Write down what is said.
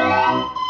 Música